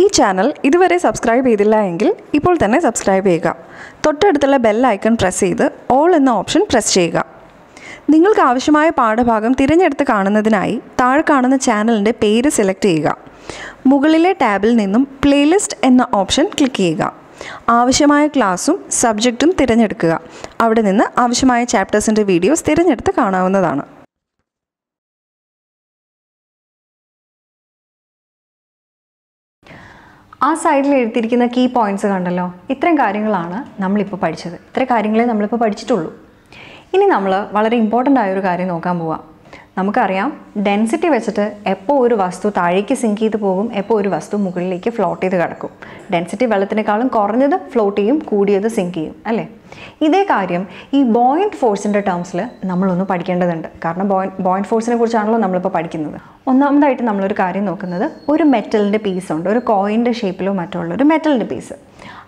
ഈ ചാനൽ ഇതുവരെ സബ്സ്ക്രൈബ് ചെയ്തില്ല എങ്കിൽ ഇപ്പോൾ തന്നെ സബ്സ്ക്രൈബ് ചെയ്യുക. തൊട്ടടുത്തുള്ള ബെൽ ഐക്കൺ പ്രസ് ചെയ്ത് ഓൾ എന്ന ഓപ്ഷൻ പ്രസ് ചെയ്യുക. നിങ്ങൾക്ക് ആവശ്യമായ പാഠഭാഗം തിരഞ്ഞെടുത്ത് കാണുന്നതിനായി താഴെ കാണുന്ന ചാനലിന്റെ പേര് സെലക്ട് ചെയ്യുക. മുകളിലെ ടാബിൽ നിന്നും പ്ലേലിസ്റ്റ് എന്ന ഓപ്ഷൻ ക്ലിക്ക് ചെയ്യുക. ആവശ്യമായ ക്ലാസ്സും സബ്ജക്റ്റും തിരഞ്ഞെടുക്കുക. അവിടെ നിന്ന് ആവശ്യമായ ചാപ്റ്റേഴ്സിന്റെ വീഡിയോസ് തിരഞ്ഞെടുത്ത് കാണാവുന്നതാണ്. ആ സൈഡിൽ എഴുതിയിരിക്കുന്ന കീ പോയിന്റ്സ് കണ്ടല്ലോ? ഇത്രയും കാര്യങ്ങളാണ് നമ്മളിപ്പോൾ പഠിച്ചത്. ഇത്ര കാര്യങ്ങളെ നമ്മളിപ്പോൾ പഠിച്ചിട്ടുള്ളൂ. ഇനി നമ്മൾ വളരെ ഇമ്പോർട്ടന്റ് ആയൊരു കാര്യം നോക്കാൻ പോവാം. നമുക്കറിയാം ഡെൻസിറ്റി വെച്ചിട്ട് എപ്പോൾ ഒരു വസ്തു താഴേക്ക് സിങ്ക് ചെയ്ത് പോകും എപ്പോൾ ഒരു വസ്തു മുകളിലേക്ക് ഫ്ലോട്ട് ചെയ്ത് കിടക്കും. ഡെൻസിറ്റി വെള്ളത്തിനേക്കാളും കുറഞ്ഞത് ഫ്ലോട്ട് ചെയ്യും കൂടിയത് സിങ്ക് ചെയ്യും അല്ലേ? ഇതേ കാര്യം ഈ ബോയിന്റ് ഫോഴ്സിന്റെ ടേംസിൽ നമ്മളൊന്ന് പഠിക്കേണ്ടതുണ്ട്. കാരണം ബോയിൻ ബോയിന്റ് ഫോഴ്സിനെ കുറിച്ചാണല്ലോ നമ്മളിപ്പോൾ പഠിക്കുന്നത്. ഒന്നാമതായിട്ട് നമ്മളൊരു കാര്യം നോക്കുന്നത് ഒരു മെറ്റലിന്റെ പീസ് ഉണ്ട് ഒരു കോയിന്റെ ഷേപ്പിലോ മറ്റുള്ള ഒരു മെറ്റലിന്റെ പീസ്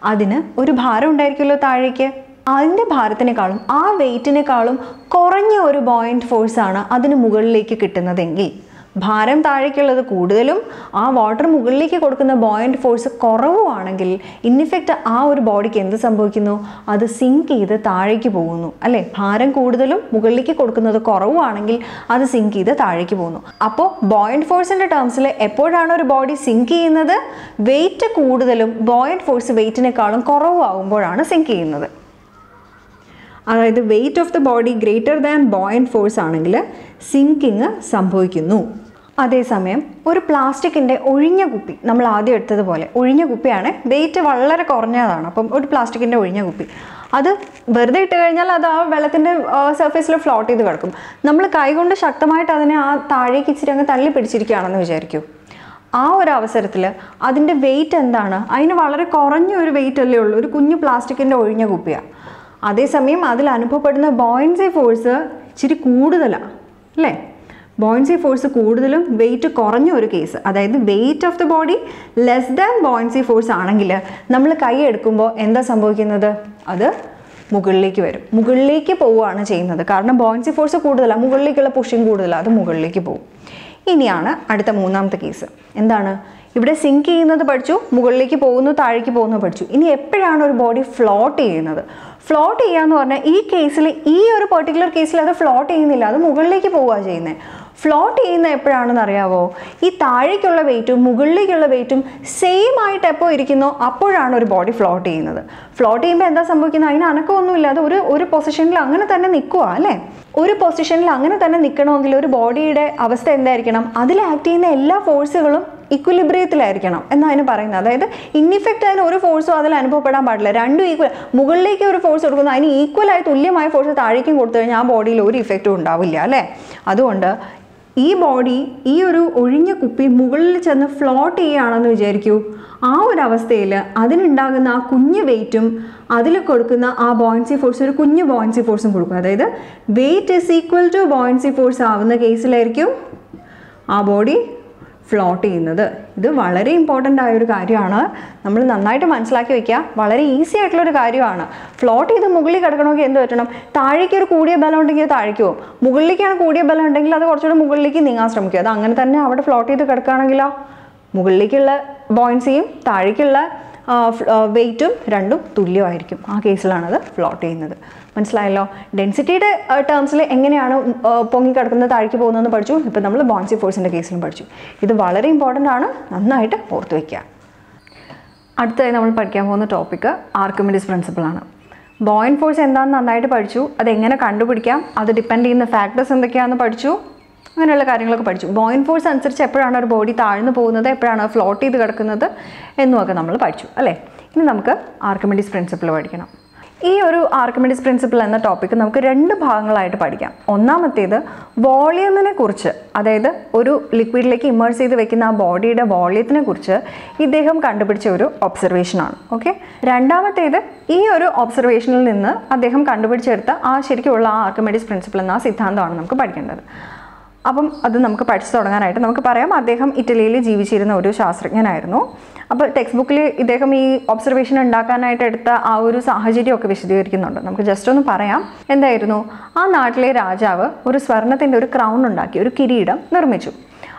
അതിന് ഒരു ഭാരം ഉണ്ടായിരിക്കുമല്ലോ താഴേക്ക്? അതിന്റെ ഭാരത്തിനേക്കാളും ആ വെയിറ്റിനേക്കാളും കുറഞ്ഞ ഒരു ബോയിന്റ് ഫോഴ്സാണ് അതിന് മുകളിലേക്ക് കിട്ടുന്നതെങ്കിൽ. ഭാരം താഴേക്കുള്ളത് കൂടുതലും ആ വാട്ടർ മുകളിലേക്ക് കൊടുക്കുന്ന ബോയിന്റ് ഫോഴ്സ് കുറവുമാണെങ്കിൽ ഇന്നിഫെക്റ്റ് ആ ഒരു ബോഡിക്ക് എന്ത് സംഭവിക്കുന്നു? അത് സിങ്ക് ചെയ്ത് താഴേക്ക് പോകുന്നു. അല്ലേ? ഭാരം കൂടുതലും മുകളിലേക്ക് കൊടുക്കുന്നത് കുറവുമാണെങ്കിൽ അത് സിങ്ക് ചെയ്ത് താഴേക്ക് പോകുന്നു. അപ്പോൾ ബോയിന്റ് ഫോഴ്സിന്റെ ടേംസിൽ എപ്പോഴാണ് ഒരു ബോഡി സിങ്ക് ചെയ്യുന്നത്? വെയിറ്റ് കൂടുതലും ബോയിന്റ് ഫോഴ്സ് വെയിറ്റിനേക്കാളും കുറവാകുമ്പോഴാണ് സിങ്ക് ചെയ്യുന്നത്. അതായത് weight of the body greater than buoyant force ആണെങ്കിൽ സിങ്കിങ് സംഭവിക്കുന്നു. അതേസമയം ഒരു പ്ലാസ്റ്റിക്കിന്റെ ഒഴിഞ്ഞ കുപ്പി നമ്മൾ ആദ്യം എടുത്തതുപോലെ ഒഴിഞ്ഞ കുപ്പിയാണ് വെയിറ്റ് വളരെ കുറഞ്ഞതാണ്. അപ്പം ഒരു പ്ലാസ്റ്റിക്കിന്റെ ഒഴിഞ്ഞ കുപ്പി. അത് വെറുതെ ഇട്ട് കഴിഞ്ഞാൽ അത് ആ വെള്ളത്തിന്റെ സർഫേസിൽ ഫ്ലോട്ട് ചെയ്ത് കിടക്കും. നമ്മൾ കൈകൊണ്ട് ശക്തമായിട്ട് അതിനെ ആ താഴേക്ക് ഇച്ചിരി അങ്ങ് തള്ളി പിടിച്ചിരിക്കുകയാണെന്ന് വിചാരിക്കൂ. ആ ഒരു അവസരത്തിൽ അതിന്റെ വെയിറ്റ് എന്താണ്? അതിന് വളരെ കുറഞ്ഞ ഒരു വെയിറ്റ് അല്ലേ ഉള്ളൂ. ഒരു കുഞ്ഞു പ്ലാസ്റ്റിക്കിന്റെ ഒഴിഞ്ഞ കുപ്പിയാണ് അതേസമയം അതിൽ അനുഭവപ്പെടുന്ന ബോയിൻസി ഫോഴ്സ് ഇച്ചിരി കൂടുതലാണ് അല്ലേ? ബോയിൻസി ഫോഴ്സ് കൂടുതലും വെയിറ്റ് കുറഞ്ഞ ഒരു കേസ് അതായത് weight of the body less than buoyancy force ആണെങ്കിൽ നമ്മൾ കൈ എടുക്കുമ്പോൾ എന്താ സംഭവിക്കുന്നത്? അത് മുകളിലേക്ക് വരും. മുകളിലേക്ക് പോവുകയാണ് ചെയ്യുന്നത്. കാരണം ബോയിൻസി ഫോഴ്സ് കൂടുതലാണ് മുകളിലേക്കുള്ള പുഷിങ് കൂടുതലാണ് അത് മുകളിലേക്ക് പോകും. ഇനിയാണ് അടുത്ത മൂന്നാമത്തെ കേസ് എന്താണ്? ഇവിടെ സിങ്ക് ചെയ്യുന്നത് പഠിച്ചു മുകളിലേക്ക് പോകുന്നു താഴേക്ക് പോകുന്നു പഠിച്ചു. ഇനി എപ്പോഴാണ് ഒരു ബോഡി ഫ്ലോട്ട് ചെയ്യുന്നത്? ഫ്ലോട്ട് ചെയ്യുക എന്ന് പറഞ്ഞാൽ ഈ കേസിൽ ഈ ഒരു പെർട്ടിക്കുലർ കേസിൽ അത് ഫ്ലോട്ട് ചെയ്യുന്നില്ല അത് മുകളിലേക്ക് പോവുക ചെയ്യുന്നത് ഫ്ലോട്ട് ചെയ്യുന്ന എപ്പോഴാണെന്ന് അറിയാവോ? ഈ താഴേക്കുള്ള വെയിറ്റും മുകളിലേക്കുള്ള വെയിറ്റും സെയിം ആയിട്ട് എപ്പോൾ ഇരിക്കുന്നോ അപ്പോഴാണ് ഒരു ബോഡി ഫ്ലോട്ട് ചെയ്യുന്നത്. ഫ്ലോട്ട് ചെയ്യുമ്പോൾ എന്താ സംഭവിക്കുന്നത്? അതിന് അനക്കമൊന്നുമില്ല അത് ഒരു ഒരു പൊസിഷനിൽ അങ്ങനെ തന്നെ നിൽക്കുക അല്ലേ? ഒരു പൊസിഷനിൽ അങ്ങനെ തന്നെ നിൽക്കണമെങ്കിൽ ഒരു ബോഡിയുടെ അവസ്ഥ എന്തായിരിക്കണം? അതിൽ ആക്ട് ചെയ്യുന്ന എല്ലാ ഫോഴ്സുകളും ഇക്വലിബ്രിയത്തിലായിരിക്കണം എന്നാണ് അതിന് പറയുന്നത്. അതായത് ഇന്നിഫെക്റ്റ് അതിന് ഒരു ഫോഴ്സും അതിൽ അനുഭവപ്പെടാൻ പാടില്ല. രണ്ടും ഈക്വൽ മുകളിലേക്ക് ഒരു ഫോഴ്സ് കൊടുക്കുന്നു അതിന് ഈക്വലായി തുല്യമായ ഫോഴ്സ് താഴേക്കും കൊടുത്തു കഴിഞ്ഞാൽ ആ ബോഡിയിൽ ഒരു ഇഫക്റ്റും ഉണ്ടാവില്ല അല്ലേ? അതുകൊണ്ട് ഈ ബോഡി ഈ ഒരു ഒഴിഞ്ഞ കുപ്പി മുകളിൽ ചെന്ന് ഫ്ലോട്ട് ചെയ്യുകയാണെന്ന് വിചാരിക്കൂ. ആ ഒരു അവസ്ഥയിൽ അതിനുണ്ടാകുന്ന ആ കുഞ്ഞ് വെയിറ്റും അതിൽ കൊടുക്കുന്ന ആ ബോയിൻസി ഫോഴ്സ് ഒരു കുഞ്ഞ് ബോയിൻസി ഫോഴ്സും കൊടുക്കും. അതായത് weight is equal to buoyancy force ആവുന്ന കേസിലായിരിക്കും ആ ബോഡി ഫ്ലോട്ട് ചെയ്യുന്നത്. ഇത് വളരെ ഇമ്പോർട്ടന്റ് ആയൊരു കാര്യമാണ്. നമ്മൾ നന്നായിട്ട് മനസ്സിലാക്കി വെക്കുക. വളരെ ഈസി ആയിട്ടുള്ളൊരു കാര്യമാണ്. ഫ്ലോട്ട് ചെയ്ത് മുകളിൽ കിടക്കണമെങ്കിൽ എന്ത് പറ്റണം? താഴേക്ക് ഒരു കൂടിയ ബലം ഉണ്ടെങ്കിൽ താഴേക്ക് പോകും. മുകളിലേക്കാണ് കൂടിയ ബലം ഉണ്ടെങ്കിൽ അത് കുറച്ചുകൂടെ മുകളിലേക്ക് നീങ്ങാൻ ശ്രമിക്കുക. അത് അങ്ങനെ തന്നെ അവിടെ ഫ്ലോട്ട് ചെയ്ത് കിടക്കുകയാണെങ്കിലോ? മുകളിലേക്കുള്ള ബോയിൻസിയും താഴേക്കുള്ള വെയിറ്റും രണ്ടും തുല്യമായിരിക്കും ആ കേസിലാണത് ഫ്ലോട്ട് ചെയ്യുന്നത്. മനസ്സിലായല്ലോ? ഡെൻസിറ്റിയുടെ ടേംസിൽ എങ്ങനെയാണ് പൊങ്ങിക്കിടക്കുന്നത് താഴേക്ക് പോകുന്നതെന്ന് പഠിച്ചു. ഇപ്പം നമ്മൾ ബോൺസി ഫോഴ്സിന്റെ കേസിലും പഠിച്ചു. ഇത് വളരെ ഇമ്പോർട്ടന്റ് ആണ്. നന്നായിട്ട് ഓർത്ത് വയ്ക്കുക അടുത്തതായി നമ്മൾ പഠിക്കാൻ പോകുന്ന ടോപ്പിക്ക് ആർക്കുമിഡിസ് പ്രിൻസിപ്പിളാണ് ബോയിൻ ഫോഴ്സ് എന്താണെന്ന് നന്നായിട്ട് പഠിച്ചു. അത് എങ്ങനെ കണ്ടുപിടിക്കാം? അത് ഡിപ്പെൻഡ് ചെയ്യുന്ന ഫാക്ടേഴ്സ് എന്തൊക്കെയാണെന്ന് പഠിച്ചു. അങ്ങനെയുള്ള കാര്യങ്ങളൊക്കെ പഠിച്ചു. ബോയിൻ ഫോഴ്സ് അനുസരിച്ച് എപ്പോഴാണ് ഒരു ബോഡി താഴ്ന്നു പോകുന്നത് എപ്പോഴാണ് ഫ്ലോട്ട് ചെയ്ത് കിടക്കുന്നത് എന്നുമൊക്കെ നമ്മൾ പഠിച്ചു അല്ലേ? ഇനി നമുക്ക് ആർക്കിമിഡീസ് പ്രിൻസിപ്പിൾ പഠിക്കണം. ഈ ഒരു ആർക്കമെഡിസ് പ്രിൻസിപ്പിൾ എന്ന ടോപ്പിക്ക് നമുക്ക് രണ്ട് ഭാഗങ്ങളായിട്ട് പഠിക്കാം. ഒന്നാമത്തേത് വോളിയമിനെ കുറിച്ച് അതായത് ഒരു ലിക്വിഡിലേക്ക് ഇമേഴ്സ് ചെയ്ത് വെക്കുന്ന ആ ബോഡിയുടെ വോളിയത്തിനെ കുറിച്ച് ഇദ്ദേഹം കണ്ടുപിടിച്ച ഒരു ഒബ്സർവേഷനാണ് ഓക്കെ രണ്ടാമത്തേത് ഈ ഒരു ഒബ്സർവേഷനിൽ നിന്ന് അദ്ദേഹം കണ്ടുപിടിച്ചെടുത്ത ആ ശരിക്കുള്ള ആ ആർക്കമെഡിസ് പ്രിൻസിപ്പിൾ എന്ന ആ സിദ്ധാന്തമാണ് നമുക്ക് പഠിക്കേണ്ടത്. അപ്പം അത് നമുക്ക് പഠിച്ചു തുടങ്ങാനായിട്ട് നമുക്ക് പറയാം. അദ്ദേഹം ഇറ്റലിയിൽ ജീവിച്ചിരുന്ന ഒരു ശാസ്ത്രജ്ഞനായിരുന്നു. അപ്പോൾ ടെക്സ്റ്റ് ബുക്കിൽ ഇദ്ദേഹം ഈ ഒബ്സർവേഷൻ ഉണ്ടാക്കാനായിട്ട് എടുത്ത ആ ഒരു സാഹചര്യമൊക്കെ വിശദീകരിക്കുന്നുണ്ട്. നമുക്ക് ജസ്റ്റ് ഒന്ന് പറയാം. എന്തായിരുന്നു? ആ നാട്ടിലെ രാജാവ് ഒരു സ്വർണത്തിന്റെ ഒരു ക്രൗൺ ഉണ്ടാക്കി ഒരു കിരീടം നിർമ്മിച്ചു.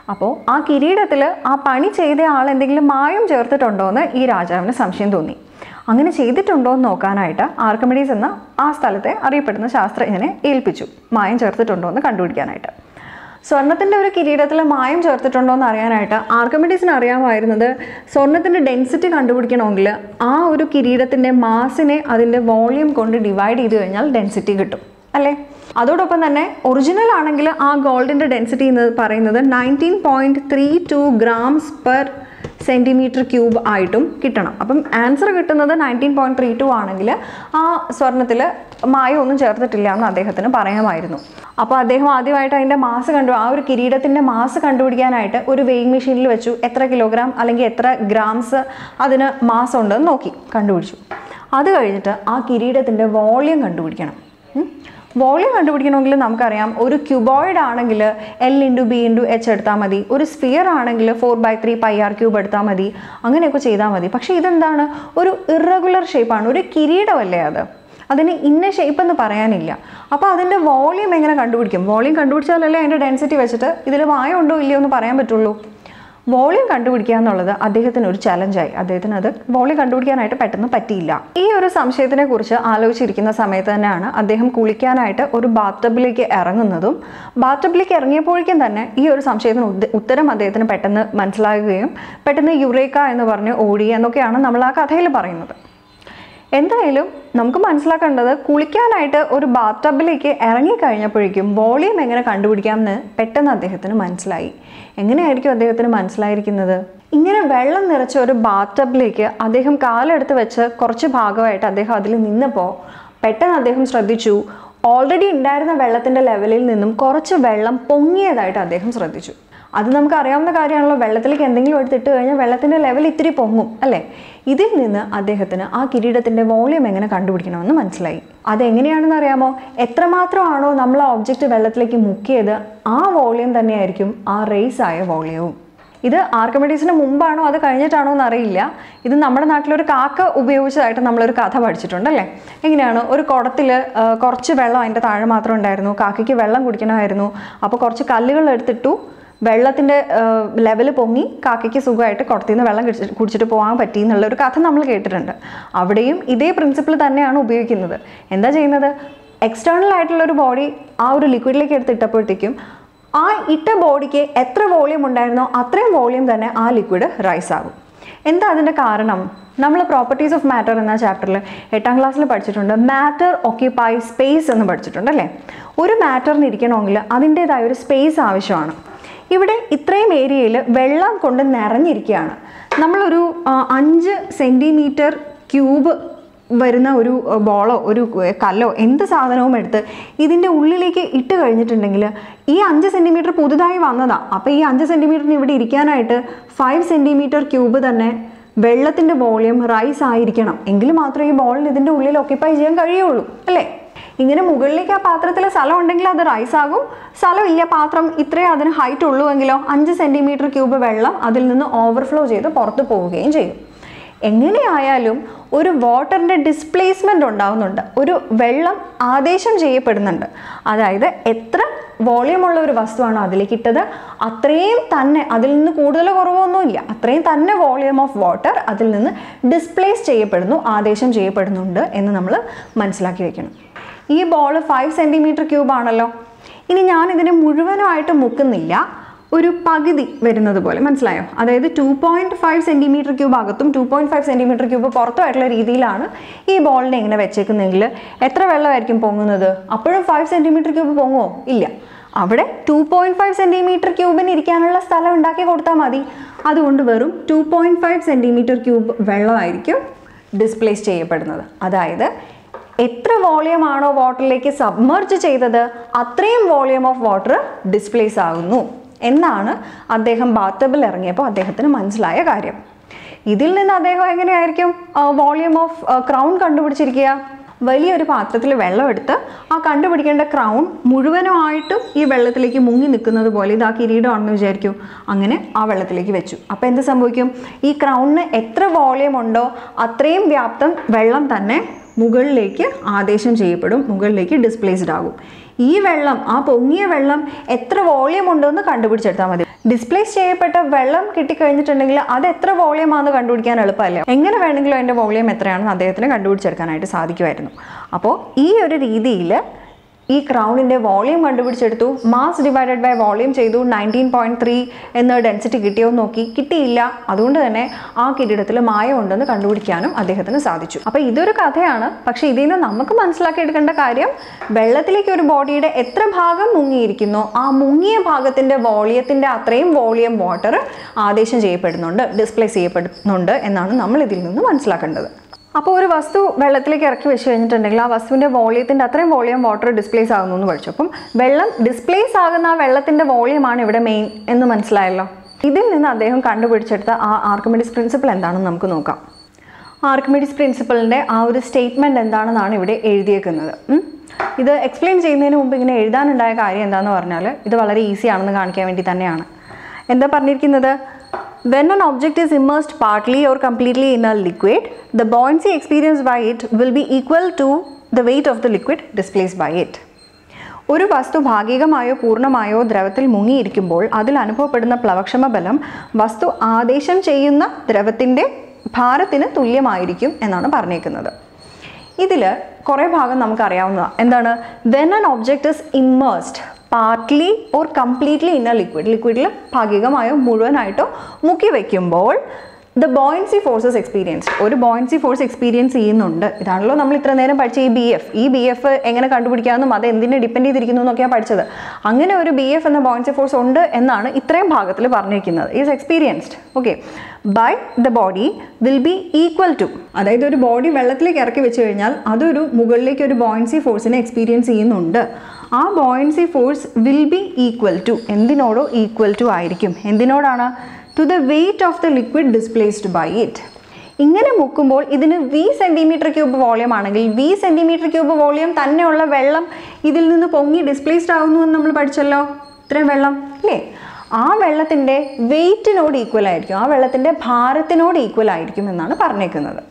അപ്പോൾ ആ കിരീടത്തിൽ ആ പണി ചെയ്ത ആൾ എന്തെങ്കിലും മായം ചേർത്തിട്ടുണ്ടോ എന്ന് ഈ രാജാവിന് സംശയം തോന്നി. അങ്ങനെ ചെയ്തിട്ടുണ്ടോ എന്ന് നോക്കാനായിട്ട് ആർക്കമിഡീസ് എന്ന ആ സ്ഥലത്തെ അറിയപ്പെടുന്ന ശാസ്ത്രജ്ഞനെ ഏൽപ്പിച്ചു. മായം ചേർത്തിട്ടുണ്ടോ എന്ന് കണ്ടുപിടിക്കാനായിട്ട്. സ്വർണത്തിന്റെ ഒരു കിരീടത്തിൽ മായം ചേർത്തിട്ടുണ്ടോ എന്ന് അറിയാനായിട്ട് ആർക്കമിഡീസിന് അറിയാമായിരുന്നത് സ്വർണത്തിന്റെ ഡെൻസിറ്റി കണ്ടുപിടിക്കണമെങ്കിൽ ആ ഒരു കിരീടത്തിന്റെ മാസിനെ അതിന്റെ വോളിയം കൊണ്ട് ഡിവൈഡ് ചെയ്ത് കഴിഞ്ഞാൽ ഡെൻസിറ്റി കിട്ടും അല്ലേ? അതോടൊപ്പം തന്നെ ഒറിജിനൽ ആണെങ്കിൽ ആ ഗോൾഡിന്റെ ഡെൻസിറ്റി എന്ന് പറയുന്നത് nineteen point three two grams per centimetre cube ആയിട്ടും കിട്ടണം. അപ്പം ആൻസർ കിട്ടുന്നത് നയന്റീൻ പോയിന്റ് ത്രീ ടു ആണെങ്കിൽ ആ സ്വർണത്തിൽ മായൊന്നും ചേർത്തിട്ടില്ല എന്ന് അദ്ദേഹത്തിന് പറയാമായിരുന്നു. അപ്പോൾ അദ്ദേഹം ആദ്യമായിട്ട് അതിന്റെ മാസ് കണ്ടു. ആ ഒരു കിരീടത്തിന്റെ മാസ് കണ്ടുപിടിക്കാനായിട്ട് ഒരു വെയിങ് മെഷീനിൽ വെച്ചു. എത്ര കിലോഗ്രാം അല്ലെങ്കിൽ എത്ര ഗ്രാംസ് അതിന് മാസ് ഉണ്ടെന്ന് നോക്കി. കണ്ടുപിടിച്ചു. അത് കഴിഞ്ഞിട്ട് ആ കിരീടത്തിന്റെ വോളിയം കണ്ടുപിടിക്കണം. വോളിയം കണ്ടുപിടിക്കണമെങ്കിൽ നമുക്കറിയാം ഒരു ക്യൂബോയിഡ് ആണെങ്കിൽ L into B into H എടുത്താൽ മതി. ഒരു സ്പിയർ ആണെങ്കിൽ four by three pi R cube എടുത്താൽ മതി. അങ്ങനെയൊക്കെ ചെയ്താൽ മതി. പക്ഷേ ഇതെന്താണ്? ഒരു ഇറഗുലർ ഷേപ്പാണ് ഒരു കിരീടമല്ലേ അത്. അതിന് ഇന്ന ഷേപ്പ് എന്ന് പറയാനില്ല. അപ്പോൾ അതിന്റെ വോളിയം എങ്ങനെ കണ്ടുപിടിക്കും? വോളിയം കണ്ടുപിടിച്ചാലല്ലേ അതിന്റെ ഡെൻസിറ്റി വെച്ചിട്ട് ഇതിൽ വായ ഉണ്ടോ ഇല്ലയോ എന്ന് പറയാൻ പറ്റുള്ളൂ. വോളിയം കണ്ടുപിടിക്കുക എന്നുള്ളത് അദ്ദേഹത്തിന് ഒരു ചലഞ്ചായി അദ്ദേഹത്തിന് അത് വോളിയം കണ്ടുപിടിക്കാനായിട്ട് പെട്ടെന്ന് പറ്റിയില്ല. ഈ ഒരു സംശയത്തിനെ കുറിച്ച് ആലോചിച്ചിരിക്കുന്ന സമയത്ത് തന്നെയാണ് അദ്ദേഹം കുളിക്കാനായിട്ട് ഒരു ബാത്തബിലേക്ക് ഇറങ്ങുന്നതും ബാത്തബിലേക്ക് ഇറങ്ങിയപ്പോഴേക്കും തന്നെ ഈ ഒരു സംശയത്തിന് ഉത്തരം അദ്ദേഹത്തിന് പെട്ടെന്ന് മനസ്സിലാകുകയും പെട്ടെന്ന് യുറേക്ക എന്ന് പറഞ്ഞ് ഓടി എന്നൊക്കെയാണ് നമ്മൾ ആ കഥയിൽ പറയുന്നത്. എന്തായാലും നമുക്ക് മനസ്സിലാക്കേണ്ടത് കുളിക്കാനായിട്ട് ഒരു ബാത്ത് ടബിലേക്ക് ഇറങ്ങിക്കഴിഞ്ഞപ്പോഴേക്കും വോളിയം എങ്ങനെ കണ്ടുപിടിക്കാമെന്ന് പെട്ടെന്ന് അദ്ദേഹത്തിന് മനസ്സിലായി. എങ്ങനെയായിരിക്കും അദ്ദേഹത്തിന് മനസ്സിലായിരിക്കുന്നത്? ഇങ്ങനെ വെള്ളം നിറച്ച ഒരു ബാത്ത് ടബിലേക്ക് അദ്ദേഹം കാലെടുത്ത് വെച്ച് കുറച്ച് ഭാഗമായിട്ട് അദ്ദേഹം അതിൽ നിന്നപ്പോൾ പെട്ടെന്ന് അദ്ദേഹം ശ്രദ്ധിച്ചു. ഓൾറെഡി ഉണ്ടായിരുന്ന വെള്ളത്തിന്റെ ലെവലിൽ നിന്നും കുറച്ച് വെള്ളം പൊങ്ങിയതായിട്ട് അദ്ദേഹം ശ്രദ്ധിച്ചു. അത് നമുക്ക് അറിയാവുന്ന കാര്യമാണല്ലോ. വെള്ളത്തിലേക്ക് എന്തെങ്കിലും എടുത്തിട്ട് കഴിഞ്ഞാൽ വെള്ളത്തിന്റെ ലെവൽ ഇത്തിരി പൊങ്ങും അല്ലേ? ഇതിൽ നിന്ന് അദ്ദേഹത്തിന് ആ കിരീടത്തിന്റെ വോളിയം എങ്ങനെ കണ്ടുപിടിക്കണമെന്ന് മനസ്സിലായി. അതെങ്ങനെയാണെന്ന് അറിയാമോ? എത്രമാത്രമാണോ നമ്മൾ ആ ഒബ്ജക്റ്റ് വെള്ളത്തിലേക്ക് മുക്കിയത് ആ വോളിയം തന്നെയായിരിക്കും ആ റേസ് ആയ വോളിയവും. ഇത് ആർക്കമിഡീസിന് മുമ്പാണോ അത് കഴിഞ്ഞിട്ടാണോ എന്ന് അറിയില്ല ഇത് നമ്മുടെ നാട്ടിലൊരു കാക്ക ഉപയോഗിച്ചതായിട്ട് നമ്മളൊരു കഥ പഠിച്ചിട്ടുണ്ട് അല്ലേ? എങ്ങനെയാണ്? ഒരു കുടത്തിൽ കുറച്ച് വെള്ളം അതിന്റെ താഴെ മാത്രം ഉണ്ടായിരുന്നു. കാക്കയ്ക്ക് വെള്ളം കുടിക്കണമായിരുന്നു. അപ്പോൾ കുറച്ച് കല്ലുകൾ എടുത്തിട്ടു വെള്ളത്തിന്റെ ലെവൽ പൊങ്ങി കാക്കയ്ക്ക് സുഖമായിട്ട് കുടത്തിൽ നിന്ന് വെള്ളം കുടിച്ച് കുടിച്ചിട്ട് പോകാൻ പറ്റി എന്നുള്ള ഒരു കഥ നമ്മൾ കേട്ടിട്ടുണ്ട്. അവിടെയും ഇതേ പ്രിൻസിപ്പിൾ തന്നെയാണ് ഉപയോഗിക്കുന്നത്. എന്താ ചെയ്യുന്നത്? എക്സ്റ്റേണൽ ആയിട്ടുള്ള ഒരു ബോഡി ആ ഒരു ലിക്വിഡിലേക്ക് എടുത്തിട്ടപ്പോഴത്തേക്കും ആ ഇട്ട ബോഡിക്ക് എത്ര വോളിയം ഉണ്ടായിരുന്നോ അത്രയും വോളിയം തന്നെ ആ ലിക്വിഡ് റൈസ് ആകും. എന്താ അതിന്റെ കാരണം? നമ്മൾ പ്രോപ്പർട്ടീസ് ഓഫ് മാറ്റർ എന്ന ചാപ്റ്ററിൽ എട്ടാം ക്ലാസ്സിൽ പഠിച്ചിട്ടുണ്ട്. മാറ്റർ ഓക്യുപ്പൈ സ്പേസ് എന്ന് പഠിച്ചിട്ടുണ്ട് അല്ലേ? ഒരു മാറ്ററിന് ഇരിക്കണമെങ്കിൽ അതിന്റേതായ ഒരു സ്പേസ് ആവശ്യമാണ്. ഇവിടെ ഇത്രയും ഏരിയയിൽ വെള്ളം കൊണ്ട് നിറഞ്ഞിരിക്കുകയാണ്. നമ്മളൊരു അഞ്ച് സെന്റിമീറ്റർ ക്യൂബ് വരുന്ന ഒരു ബോളോ ഒരു കല്ലോ എന്ത് സാധനവും എടുത്ത് ഇതിന്റെ ഉള്ളിലേക്ക് ഇട്ട് കഴിഞ്ഞിട്ടുണ്ടെങ്കിൽ ഈ അഞ്ച് സെന്റിമീറ്റർ പുതുതായി വന്നതാണ് അപ്പോൾ ഈ അഞ്ച് സെന്റിമീറ്ററിന് ഇവിടെ ഇരിക്കാനായിട്ട് ഫൈവ് സെന്റിമീറ്റർ ക്യൂബ് തന്നെ വെള്ളത്തിന്റെ വോളിയം റൈസ് ആയിരിക്കണം. എങ്കിൽ മാത്രമേ ഈ ബോളിന് ഇതിന്റെ ഉള്ളിൽ ഒക്യുപ്പൈ ചെയ്യാൻ കഴിയുള്ളൂ. അല്ലേ? ഇങ്ങനെ മുകളിലേക്ക് ആ പാത്രത്തിൽ സ്ഥലം ഉണ്ടെങ്കിൽ അത് റൈസ് ആകും. സ്ഥലം ഇല്ല പാത്രം ഇത്രയും അതിന് ഹൈറ്റ് ഉള്ളുവെങ്കിലോ അഞ്ച് സെന്റിമീറ്റർ ക്യൂബ് വെള്ളം അതിൽ നിന്ന് ഓവർഫ്ലോ ചെയ്ത് പുറത്ത് പോവുകയും ചെയ്യും. എങ്ങനെയായാലും ഒരു വാട്ടറിന്റെ ഡിസ്പ്ലേസ്മെന്റ് ഉണ്ടാവുന്നുണ്ട്. ഒരു വെള്ളം ആദേശം ചെയ്യപ്പെടുന്നുണ്ട്. അതായത് എത്ര വോളിയമുള്ള ഒരു വസ്തുവാണോ അതിലേക്ക് ഇട്ടത്? അത്രയും തന്നെ അതിൽ നിന്ന് കൂടുതൽ കുറവൊന്നുമില്ല അത്രയും തന്നെ വോളിയം ഓഫ് വാട്ടർ അതിൽ നിന്ന് ഡിസ്പ്ലേസ് ചെയ്യപ്പെടുന്നു ആദേശം ചെയ്യപ്പെടുന്നുണ്ട് എന്ന് നമ്മൾ മനസ്സിലാക്കി വെക്കണം. ഈ ബോൾ ഫൈവ് സെന്റിമീറ്റർ ക്യൂബ് ആണല്ലോ. ഇനി ഞാൻ ഇതിനെ മുഴുവനായിട്ട് മുക്കുന്നില്ല. ഒരു പകുതി വരുന്നത് പോലെ. മനസ്സിലായോ? അതായത് two point five centimetre cube അകത്തും two point five centimetre cube പുറത്തുമായിട്ടുള്ള രീതിയിലാണ് ഈ ബോളിനെ ഇങ്ങനെ വെച്ചേക്കുന്നതെങ്കിൽ എത്ര വെള്ളമായിരിക്കും പൊങ്ങുന്നത്? അപ്പോഴും ഫൈവ് സെന്റിമീറ്റർ ക്യൂബ് പൊങ്ങുമോ ഇല്ല. അവിടെ ടു പോയിന്റ് ഫൈവ് സെന്റിമീറ്റർ ക്യൂബിന് ഇരിക്കാനുള്ള സ്ഥലം ഉണ്ടാക്കി കൊടുത്താൽ മതി. അതുകൊണ്ട് വെറും two point five centimetre cube വെള്ളമായിരിക്കും displace ചെയ്യപ്പെടുന്നത്. അതായത് എത്ര വോളിയം ആണോ വാട്ടറിലേക്ക് സബ്മർജ് ചെയ്തത് അത്രയും വോളിയം ഓഫ് വാട്ടർ ഡിസ്പ്ലേസ് ആകുന്നു. എന്നാണ് അദ്ദേഹം ബാത്തബിൽ ഇറങ്ങിയപ്പോൾ അദ്ദേഹത്തിന് മനസ്സിലായ കാര്യം. ഇതിൽ നിന്ന് അദ്ദേഹം എങ്ങനെയായിരിക്കും വോളിയം ഓഫ് ക്രൗൺ കണ്ടുപിടിച്ചിരിക്കുക? വലിയൊരു പാത്രത്തിൽ വെള്ളമെടുത്ത് ആ കണ്ടുപിടിക്കേണ്ട ക്രൗൺ മുഴുവനുമായിട്ടും ഈ വെള്ളത്തിലേക്ക് മുങ്ങി നിൽക്കുന്നത് പോലെ ഇത് കിരീടമാണെന്ന് വിചാരിക്കും. അങ്ങനെ ആ വെള്ളത്തിലേക്ക് വെച്ചു. അപ്പോൾ എന്ത് സംഭവിക്കും? ഈ ക്രൗണിന് എത്ര വോളിയം ഉണ്ടോ അത്രയും വ്യാപ്തം വെള്ളം തന്നെ മുകളിലേക്ക് ആദേശം ചെയ്യപ്പെടും മുകളിലേക്ക് ഡിസ്പ്ലേസ്ഡ് ആകും. ഈ വെള്ളം ആ പൊങ്ങിയ വെള്ളം എത്ര വോളിയം ഉണ്ടെന്ന് കണ്ടുപിടിച്ചെടുത്താൽ മതി. ഡിസ്പ്ലേസ് ചെയ്യപ്പെട്ട വെള്ളം കിട്ടിക്കഴിഞ്ഞിട്ടുണ്ടെങ്കിൽ അത് എത്ര വോളിയം ആണെന്ന് കണ്ടുപിടിക്കാൻ എളുപ്പമല്ല? എങ്ങനെ വേണമെങ്കിലും അതിന്റെ വോളിയം എത്രയാണെന്ന് അദ്ദേഹത്തിന് കണ്ടുപിടിച്ചെടുക്കാനായിട്ട് സാധിക്കുമായിരുന്നു. അപ്പോൾ ഈ ഒരു രീതിയിൽ ഈ ക്രൗണിന്റെ വോളിയം കണ്ടുപിടിച്ചെടുത്തു. മാസ് ഡിവൈഡഡ് ബൈ വോളിയം ചെയ്തു. നയന്റീൻ പോയിന്റ് ത്രീ എന്ന ഡെൻസിറ്റി കിട്ടിയോ നോക്കി. കിട്ടിയില്ല. അതുകൊണ്ട് തന്നെ ആ കിരീടത്തിൽ മായ ഉണ്ടെന്ന് കണ്ടുപിടിക്കാനും അദ്ദേഹത്തിന് സാധിച്ചു. അപ്പോൾ ഇതൊരു കഥയാണ്. പക്ഷേ ഇതിൽ നിന്ന് നമുക്ക് മനസ്സിലാക്കിയെടുക്കേണ്ട കാര്യം വെള്ളത്തിലേക്ക് ഒരു ബോഡിയുടെ എത്ര ഭാഗം മുങ്ങിയിരിക്കുന്നു ആ മുങ്ങിയ ഭാഗത്തിന്റെ വോളിയത്തിന്റെ അത്രയും വോളിയം വാട്ടർ ആദേശം ചെയ്യപ്പെടുന്നുണ്ട് ഡിസ്പ്ലേസ് ചെയ്യപ്പെടുന്നുണ്ട് എന്നാണ് നമ്മൾ ഇതിൽ നിന്ന് മനസ്സിലാക്കേണ്ടത്. അപ്പോൾ ഒരു വസ്തു വെള്ളത്തിലേക്ക് ഇറക്കി വെച്ച് കഴിഞ്ഞിട്ടുണ്ടെങ്കിൽ ആ വസ്തുവിന്റെ വോളിയത്തിന്റെ അത്രയും വോളിയം വാട്ടർ ഡിസ്പ്ലേസ് ആകുന്നു എന്ന് പഠിച്ചു. അപ്പം വെള്ളം ഡിസ്പ്ലേസ് ആകുന്ന ആ വെള്ളത്തിന്റെ വോളിയമാണ് ഇവിടെ മെയിൻ എന്ന് മനസ്സിലായല്ലോ? ഇതിൽ നിന്ന് അദ്ദേഹം കണ്ടുപിടിച്ചെടുത്ത ആ ആർക്കമെഡിസ് പ്രിൻസിപ്പിൾ എന്താണെന്ന് നമുക്ക് നോക്കാം. ആർക്കമെഡിസ് പ്രിൻസിപ്പിളിന്റെ ആ ഒരു സ്റ്റേറ്റ്മെന്റ് എന്താണെന്നാണ് ഇവിടെ എഴുതിയേക്കുന്നത്. ഇത് എക്സ്പ്ലെയിൻ ചെയ്യുന്നതിന് മുമ്പ് ഇങ്ങനെ എഴുതാനുണ്ടായ കാര്യം എന്താണെന്ന് പറഞ്ഞാൽ ഇത് വളരെ ഈസിയാണെന്ന് കാണിക്കാൻ വേണ്ടി തന്നെയാണ്. എന്താ പറഞ്ഞിരിക്കുന്നത്? When an object is immersed partly or completely in a liquid, the buoyancy experienced by it will be equal to the weight of the liquid displaced by it. ഒരു വസ്തു ഭാഗികമായോ പൂർണമായോ ദ്രവത്തിൽ മുങ്ങിയിരിക്കുമ്പോൾ അതിൽ അനുഭവപ്പെടുന്ന പ്ലവക്ഷമ ബലം വസ്തു ആദേശം ചെയ്യുന്ന ദ്രവത്തിന്റെ ഭാരത്തിന് തുല്യമായിരിക്കും എന്നാണ് പറഞ്ഞേക്കുന്നത്. ഇതിൽ കുറേ ഭാഗം നമുക്കറിയാവുന്നതാണ് എന്താണ്? When an object is immersed partly or completely in a liquid ലിക്വിഡിൽ ഭാഗികമായോ മുഴുവനായിട്ടോ മുക്കി വയ്ക്കുമ്പോൾ ദ ബോയിൻസി ഫോഴ്സസ് എക്സ്പീരിയൻസ് ഒരു ബോയിൻസി ഫോഴ്സ് എക്സ്പീരിയൻസ് ചെയ്യുന്നുണ്ട്. ഇതാണല്ലോ നമ്മൾ ഇത്ര നേരം പഠിച്ച ഈ ബി എഫ് ഈ ബി എഫ് എങ്ങനെ കണ്ടുപിടിക്കാമെന്നും അത് എന്തിനെ ഡിപ്പെൻഡ് ചെയ്തിരിക്കുന്നു എന്നൊക്കെയാണ് പഠിച്ചത്. അങ്ങനെ ഒരു ബി എഫ് എന്ന ബോയിൻസി ഫോഴ്സ് ഉണ്ട് എന്നാണ് ഇത്രയും ഭാഗത്തിൽ പറഞ്ഞിരിക്കുന്നത്. Is experienced okay by the body will be equal to അതായത് ഒരു ബോഡി വെള്ളത്തിലേക്ക് ഇറക്കി വെച്ച് കഴിഞ്ഞാൽ അതൊരു മുകളിലേക്ക് ഒരു ബോയിൻസി ഫോഴ്സിനെ എക്സ്പീരിയൻസ് ചെയ്യുന്നുണ്ട്. ആ buoyancy force will be equal to എന്തിനോടോ equal to ആയിരിക്കും. എന്തിനോടാണ്? To the weight of the liquid displaced by it ഇങ്ങനെ മുക്കുമ്പോൾ ഇതിന് വി സെന്റിമീറ്റർ ക്യൂബ് വോളിയം ആണെങ്കിൽ വി സെന്റിമീറ്റർ ക്യൂബ് വോളിയം തന്നെയുള്ള വെള്ളം ഇതിൽ നിന്ന് പൊങ്ങി ഡിസ്പ്ലേസ്ഡ് ആകുന്നു എന്ന് നമ്മൾ പഠിച്ചല്ലോ. ഇത്രയും വെള്ളം അല്ലേ ആ വെള്ളത്തിന്റെ വെയ്റ്റിനോട് ഈക്വൽ ആയിരിക്കും. ആ വെള്ളത്തിന്റെ ഭാരത്തിനോട് ഈക്വൽ ആയിരിക്കും എന്നാണ് പറഞ്ഞേക്കുന്നത്.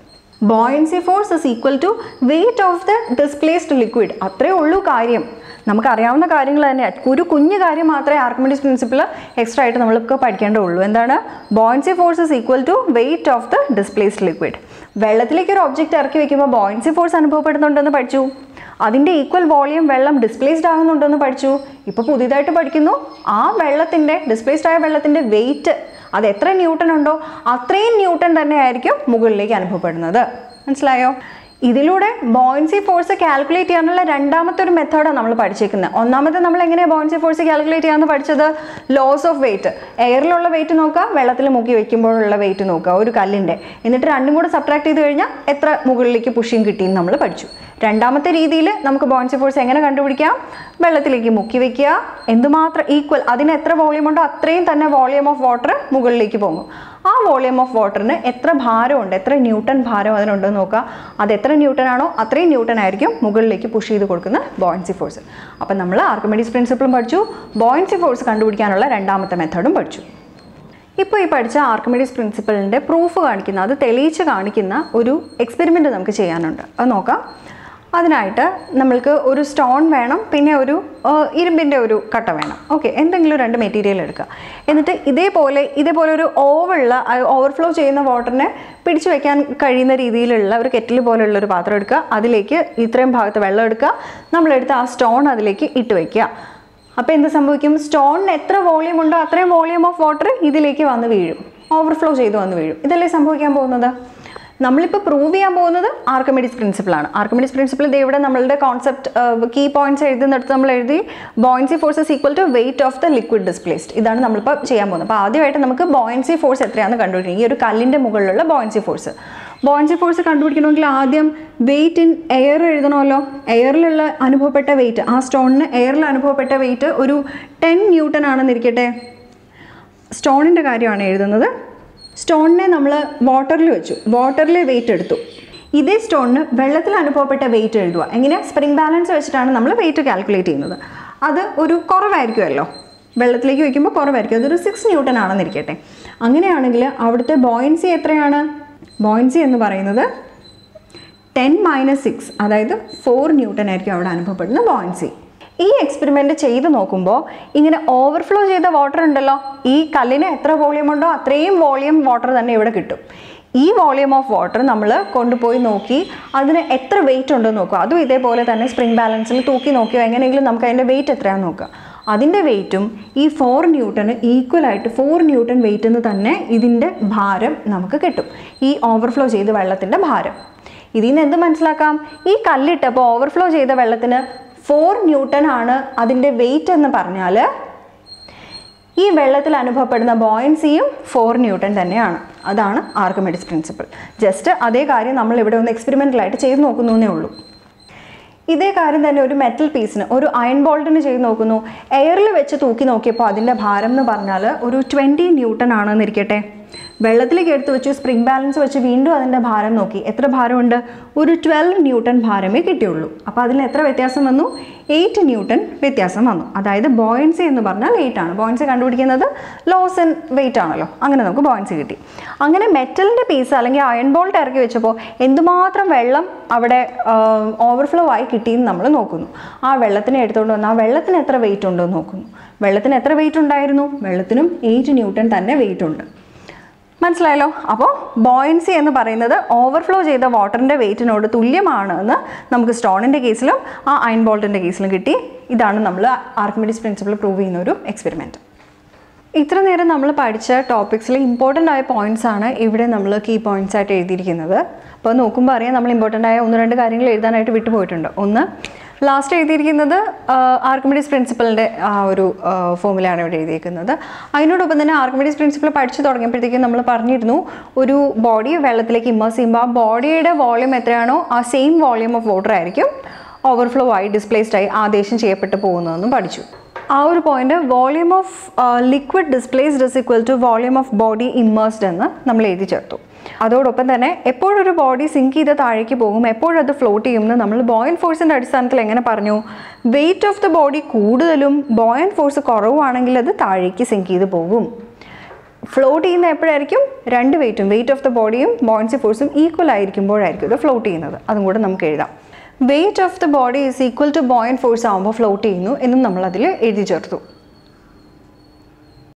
Buoyancy force is equal to weight of the displaced liquid അത്രേ ഉള്ളൂ കാര്യം. നമുക്കറിയാവുന്ന കാര്യങ്ങൾ തന്നെ. ഒരു കുഞ്ഞു കാര്യം മാത്രമേ ആർക്കമിഡീസ് പ്രിൻസിപ്പിൾ എക്സ്ട്രാ ആയിട്ട് നമ്മൾക്ക് പഠിക്കേണ്ടതുള്ളൂ. എന്താണ്? Buoyancy force is equal to weight of the displaced liquid വെള്ളത്തിലേക്ക് ഒരു ഒബ്ജക്റ്റ് ഇറക്കി വെക്കുമ്പോൾ ബോയിൻസി ഫോഴ്സ് അനുഭവപ്പെടുന്നുണ്ടെന്ന് പഠിച്ചു. അതിന്റെ ഈക്വൽ വോളിയം വെള്ളം ഡിസ്പ്ലേസ്ഡ് ആകുന്നുണ്ടെന്ന് പഠിച്ചു. ഇപ്പോൾ പുതിയതായിട്ട് പഠിക്കുന്നു ആ വെള്ളത്തിന്റെ ഡിസ്പ്ലേസ്ഡ് ആയ വെള്ളത്തിന്റെ വെയിറ്റ് അത് എത്ര ന്യൂട്ടൺ ഉണ്ടോ അത്രയും ന്യൂട്ടൺ തന്നെ ആയിരിക്കും മുകളിലേക്ക് അനുഭവപ്പെടുന്നത്. മനസ്സിലായോ? ഇതിലൂടെ ബോയിൻസി ഫോഴ്സ് കാൽക്കുലേറ്റ് ചെയ്യാനുള്ള രണ്ടാമത്തെ ഒരു മെത്തേഡാണ് നമ്മൾ പഠിച്ചേക്കുന്നത്. ഒന്നാമത്തെ നമ്മൾ എങ്ങനെയാണ് ബോയിൻസി ഫോഴ്സ് കാൽക്കുലേറ്റ് ചെയ്യാമെന്ന് പഠിച്ചത്? ലോസ് ഓഫ് വെയിറ്റ് എയറിലുള്ള വെയിറ്റ് നോക്കുക വെള്ളത്തിൽ മുക്കി വെക്കുമ്പോഴുള്ള വെയിറ്റ് നോക്കുക ഒരു കല്ലിന്റെ എന്നിട്ട് രണ്ടും കൂടെ സബ്ട്രാക്ട് ചെയ്ത് കഴിഞ്ഞാൽ എത്ര മുകളിലേക്ക് പുഷിങ് കിട്ടിയെന്ന് നമ്മൾ പഠിച്ചു. രണ്ടാമത്തെ രീതിയിൽ നമുക്ക് ബോയിൻസി ഫോഴ്സ് എങ്ങനെ കണ്ടുപിടിക്കാം? വെള്ളത്തിലേക്ക് മുക്കി വെക്കുക. എന്തുമാത്രം ഈക്വൽ അതിന് എത്ര വോളിയം ഉണ്ടോ അത്രയും തന്നെ വോളിയം ഓഫ് വാട്ടർ മുകളിലേക്ക് പോകും. ആ വോളിയം ഓഫ് വാട്ടറിന് എത്ര ഭാരമുണ്ട്? എത്ര ന്യൂട്ടൺ ഭാരം അതിനുണ്ടെന്ന് നോക്കുക. അത് എത്ര ന്യൂട്ടൺ ആണോ അത്രയും ന്യൂട്ടൺ ആയിരിക്കും മുകളിലേക്ക് പുഷ് ചെയ്ത് കൊടുക്കുന്ന ബോയിൻസി ഫോഴ്സ് അപ്പം നമ്മൾ ആർക്കമെഡീസ് പ്രിൻസിപ്പിളും പഠിച്ചു. ബോയിൻസി ഫോഴ്സ് കണ്ടുപിടിക്കാനുള്ള രണ്ടാമത്തെ മെത്തേഡും പഠിച്ചു. ഇപ്പോൾ ഈ പഠിച്ച ആർക്കമിഡീസ് പ്രിൻസിപ്പളിന്റെ പ്രൂഫ് കാണിക്കുന്ന അത് തെളിയിച്ച് കാണിക്കുന്ന ഒരു എക്സ്പെരിമെന്റ് നമുക്ക് ചെയ്യാനുണ്ട്. അത് നോക്കാം. അതിനായിട്ട് നമ്മൾക്ക് ഒരു സ്റ്റോൺ വേണം പിന്നെ ഒരു ഇരുമ്പിന്റെ ഒരു കട്ട വേണം. ഓക്കെ എന്തെങ്കിലും രണ്ട് മെറ്റീരിയൽ എടുക്കുക. എന്നിട്ട് ഇതേപോലെ ഇതേപോലെ ഒരു ഓവുള്ള ഓവർഫ്ലോ ചെയ്യുന്ന വാട്ടറിനെ പിടിച്ചു വെക്കാൻ കഴിയുന്ന രീതിയിലുള്ള ഒരു കെറ്റിൽ പോലെയുള്ള ഒരു പാത്രം എടുക്കുക. അതിലേക്ക് ഇത്രയും ഭാഗത്ത് വെള്ളം എടുക്കുക. നമ്മളെടുത്ത് ആ സ്റ്റോൺ അതിലേക്ക് ഇട്ട് വയ്ക്കുക അപ്പോൾ എന്ത് സംഭവിക്കും? സ്റ്റോണിന് എത്ര വോളിയം ഉണ്ടോ അത്രയും വോളിയം ഓഫ് വാട്ടർ ഇതിലേക്ക് വന്ന് വീഴും. ഓവർഫ്ലോ ചെയ്ത് വന്ന് വീഴും. ഇതല്ലേ സംഭവിക്കാൻ പോകുന്നത്? നമ്മളിപ്പോൾ പ്രൂവ് ചെയ്യാൻ പോകുന്നത് ആർക്കമെഡിസ് പ്രിൻസിപ്പിളാണ് ആർക്കമെഡിസ് പ്രിൻസിപ്പിൾ ഇത് ഇവിടെ നമ്മളുടെ കോൺസെപ്റ്റ് കീ പോയിന്റ്സ് എഴുതുന്നിടത്ത് നമ്മൾ എഴുതി buoyancy force equal to weight of the liquid displaced ഇതാണ് നമ്മളിപ്പോൾ ചെയ്യാൻ പോകുന്നത്. അപ്പോൾ ആദ്യമായിട്ട് നമുക്ക് ബോയിൻസി ഫോഴ്സ് എത്രയാണെന്ന് കണ്ടുപിടിക്കുക ഈ ഒരു കല്ലിന്റെ മുകളിലുള്ള ബോയിൻസി ഫോഴ്സ് ബോയിൻസി ഫോഴ്സ് കണ്ടുപിടിക്കണമെങ്കിൽ ആദ്യം വെയിറ്റ് ഇൻ എയർ എഴുതണമല്ലോ. എയറിലുള്ള അനുഭവപ്പെട്ട വെയിറ്റ് ആ സ്റ്റോണിന് എയറിൽ അനുഭവപ്പെട്ട വെയിറ്റ് ഒരു ടെൻ ന്യൂട്ടൺ ആണെന്നിരിക്കട്ടെ. സ്റ്റോണിന്റെ കാര്യമാണ് എഴുതുന്നത്. സ്റ്റോണിനെ നമ്മൾ വാട്ടറിൽ വെച്ചു. വാട്ടറിൽ വെയിറ്റ് എടുത്തു. ഇതേ സ്റ്റോണിന് വെള്ളത്തിൽ അനുഭവപ്പെട്ട വെയിറ്റ് എഴുതുക. എങ്ങനെ? സ്പ്രിംഗ് ബാലൻസ് വെച്ചിട്ടാണ് നമ്മൾ വെയിറ്റ് കാൽക്കുലേറ്റ് ചെയ്യുന്നത്. അത് ഒരു കുറവായിരിക്കുമല്ലോ. വെള്ളത്തിലേക്ക് വയ്ക്കുമ്പോൾ കുറവായിരിക്കും. അതൊരു സിക്സ് ന്യൂട്ടൺ ആണെന്നിരിക്കട്ടെ അങ്ങനെയാണെങ്കിൽ അവിടുത്തെ ബോയിൻസി എത്രയാണ്? ബോയിൻസി എന്ന് പറയുന്നത് ടെൻ മൈനസ് സിക്സ് അതായത് ഫോർ ന്യൂട്ടൺ ആയിരിക്കും അവിടെ അനുഭവപ്പെടുന്ന ബോയിൻസി ഈ എക്സ്പെരിമെന്റ് ചെയ്ത് നോക്കുമ്പോൾ ഇങ്ങനെ ഓവർഫ്ലോ ചെയ്ത വാട്ടർ ഉണ്ടല്ലോ ഈ കല്ലിന് എത്ര വോളിയം ഉണ്ടോ അത്രയും വോളിയം വാട്ടർ തന്നെ ഇവിടെ കിട്ടും. ഈ വോളിയം ഓഫ് വാട്ടർ നമ്മൾ കൊണ്ടുപോയി നോക്കി അതിന് എത്ര വെയിറ്റ് ഉണ്ടെന്ന് നോക്കുക. അതും ഇതേപോലെ തന്നെ സ്പ്രിംഗ് ബാലൻസിൽ തൂക്കി നോക്കിയോ എങ്ങനെയെങ്കിലും നമുക്ക് അതിന്റെ വെയിറ്റ് എത്രയാണെന്ന് നോക്കുക. അതിന്റെ വെയിറ്റും ഈ ഫോർ ന്യൂട്ടന് ഈക്വൽ ആയിട്ട് ഫോർ ന്യൂട്ടൺ വെയിറ്റ് എന്ന് തന്നെ ഇതിന്റെ ഭാരം നമുക്ക് കിട്ടും. ഈ ഓവർഫ്ലോ ചെയ്ത വെള്ളത്തിന്റെ ഭാരം. ഇതിൽ നിന്ന് എന്ത് മനസ്സിലാക്കാം? ഈ കല്ലിട്ടപ്പോൾ ഓവർഫ്ലോ ചെയ്ത വെള്ളത്തിന് ഫോർ ന്യൂട്ടൺ ആണ് അതിന്റെ വെയിറ്റ് എന്ന് പറഞ്ഞാൽ ഈ വെള്ളത്തിൽ അനുഭവപ്പെടുന്ന ബോയൻസിയും ഫോർ ന്യൂട്ടൺ തന്നെയാണ്. അതാണ് ആർക്കമിഡിസ് പ്രിൻസിപ്പിൾ ജസ്റ്റ് അതേ കാര്യം നമ്മൾ ഇവിടെ ഒന്ന് എക്സ്പെരിമെന്റലായിട്ട് ചെയ്ത് നോക്കുന്നു എന്നേ ഉള്ളൂ. ഇതേ കാര്യം തന്നെ ഒരു മെറ്റൽ പീസിന് ഒരു അയൺ ബോൾട്ടിന് ചെയ്ത് നോക്കുന്നു. എയറിൽ വെച്ച് തൂക്കി നോക്കിയപ്പോൾ അതിന്റെ ഭാരം എന്ന് പറഞ്ഞാൽ ഒരു ട്വന്റി ന്യൂട്ടൺ ആണെന്നിരിക്കട്ടെ. വെള്ളത്തിലേക്ക് എടുത്ത് വെച്ചു സ്പ്രിംഗ് ബാലൻസ് വെച്ച് വീണ്ടും അതിന്റെ ഭാരം നോക്കി. എത്ര ഭാരമുണ്ട്? ഒരു ട്വൽവ് ന്യൂട്ടൺ ഭാരമേ കിട്ടിയുള്ളൂ. അപ്പോൾ അതിൽ എത്ര വ്യത്യാസം വന്നു? എയ്റ്റ് ന്യൂട്ടൺ വ്യത്യാസം വന്നു. അതായത് ബോയൻസി എന്ന് പറഞ്ഞാൽ എയ്റ്റ് ആണ്. ബോയൻസി കണ്ടുപിടിക്കുന്നത് ലോസ് ഇൻ വെയിറ്റ് ആണല്ലോ. അങ്ങനെ നമുക്ക് ബോയൻസി കിട്ടി. അങ്ങനെ മെറ്റലിന്റെ പീസ് അല്ലെങ്കിൽ അയൺ ബോൾട്ട് ഇറക്കി വെച്ചപ്പോൾ എന്തുമാത്രം വെള്ളം അവിടെ ഓവർഫ്ലോ ആയി കിട്ടിയെന്ന് നമ്മൾ നോക്കുന്നു. ആ വെള്ളത്തിനെ എടുത്തുകൊണ്ട് വന്ന് ആ വെള്ളത്തിന് എത്ര വെയിറ്റ് ഉണ്ടോ എന്ന് നോക്കുന്നു. വെള്ളത്തിന് എത്ര വെയിറ്റ് ഉണ്ടായിരുന്നു? വെള്ളത്തിനും എയ്റ്റ് ന്യൂട്ടൺ തന്നെ വെയിറ്റ് ഉണ്ട്. മനസ്സിലായല്ലോ? അപ്പോൾ ബോയൻസി എന്ന് പറയുന്നത് ഓവർഫ്ലോ ചെയ്ത വാട്ടറിന്റെ വെയിറ്റിനോട് തുല്യമാണ് എന്ന് നമുക്ക് സ്റ്റോണിന്റെ കേസിലും ആ അയൺ ബോൾട്ടിന്റെ കേസിലും കിട്ടി. ഇതാണ് നമ്മൾ ആർക്കിമിഡിസ് പ്രിൻസിപ്പിൾ പ്രൂവ് ചെയ്യുന്ന ഒരു എക്സ്പെരിമെന്റ് ഇത്ര നേരം നമ്മൾ പഠിച്ച ടോപ്പിക്സിൽ ഇമ്പോർട്ടന്റ് ആയ പോയിന്റ്സ് ആണ് ഇവിടെ നമ്മൾ കീ പോയിന്റ്സ് ആയിട്ട് എഴുതിയിരിക്കുന്നത്. അപ്പോൾ നോക്കുമ്പോൾ അറിയാം നമ്മൾ ഇമ്പോർട്ടന്റ് ആയ ഒന്ന് രണ്ട് കാര്യങ്ങൾ എഴുതാനായിട്ട് വിട്ടുപോയിട്ടുണ്ട്. ഒന്ന് ലാസ്റ്റ് എഴുതിയിരിക്കുന്നത് ആർക്കിമിഡീസ് പ്രിൻസിപ്പളിന്റെ ആ ഒരു ഫോമിലാണ് ഇവിടെ എഴുതിയിരിക്കുന്നത്. അതിനോടൊപ്പം തന്നെ ആർക്കിമിഡീസ് പ്രിൻസിപ്പിൾ പഠിച്ചു തുടങ്ങിയപ്പോഴത്തേക്കും നമ്മൾ പറഞ്ഞിരുന്നു ഒരു ബോഡി വെള്ളത്തിലേക്ക് ഇമ്മേഴ്സ് ചെയ്യുമ്പോൾ ആ ബോഡിയുടെ വോളിയം എത്രയാണോ ആ സെയിം വോളിയം ഓഫ് വാട്ടർ ആയിരിക്കും ഓവർഫ്ലോ ആയി ഡിസ്പ്ലേസ്ഡ് ആയി ആദേശം ചെയ്യപ്പെട്ടു പോകുന്നതെന്നും പഠിച്ചു. ആ ഒരു point volume of liquid displaced is equal to volume of body immersed എന്ന് നമ്മൾ എഴുതി ചേർത്തു. അതോടൊപ്പം തന്നെ എപ്പോഴൊരു ബോഡി സിങ്ക് ചെയ്ത് താഴേക്ക് പോകും എപ്പോഴത് ഫ്ലോട്ട് ചെയ്യുമെന്ന് നമ്മൾ ബോയൻ ഫോഴ്സിന്റെ അടിസ്ഥാനത്തിൽ എങ്ങനെ പറഞ്ഞു? വെയിറ്റ് ഓഫ് ദ ബോഡി കൂടുതലും ബോയൻ ഫോഴ്സ് കുറവാണെങ്കിൽ അത് താഴേക്ക് സിങ്ക് ചെയ്ത് പോകും. ഫ്ലോട്ട് ചെയ്യുന്ന എപ്പോഴായിരിക്കും? രണ്ട് വെയിറ്റും വെയിറ്റ് ഓഫ് ദ ബോഡിയും ബോൺസി ഫോഴ്സും ഈക്വൽ ആയിരിക്കുമ്പോഴായിരിക്കും ഇത് ഫ്ലോട്ട് ചെയ്യുന്നത്. അതും കൂടെ നമുക്ക് എഴുതാം. Weight of the body is equal to buoyant force ആകുമ്പോൾ ഫ്ലോട്ട് ചെയ്യുന്നു എന്നും നമ്മൾ എഴുതി ചേർത്തു.